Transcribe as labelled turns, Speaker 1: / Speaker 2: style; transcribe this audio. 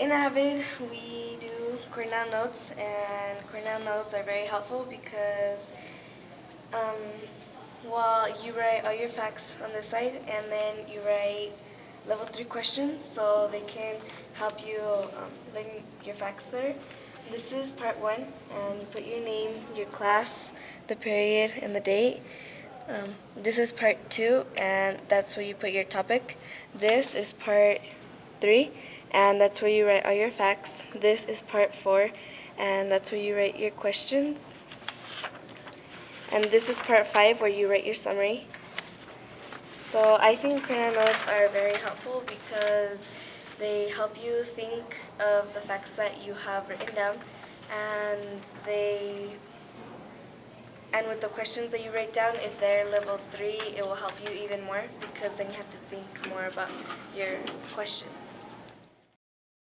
Speaker 1: in Avid, we do Cornell notes, and Cornell notes are very helpful because, um, well, you write all your facts on this side, and then you write level 3 questions, so they can help you um, learn your facts better. This is part 1, and you put your name, your class, the period, and the date. Um, this is part 2, and that's where you put your topic. This is part 3, and that's where you write all your facts. This is part 4, and that's where you write your questions. And this is part 5, where you write your summary. So I think Cornell notes are very helpful because they help you think of the facts that you have written down, and they and with the questions that you write down, if they're level 3, it will help you even more because then you have to think more about your questions.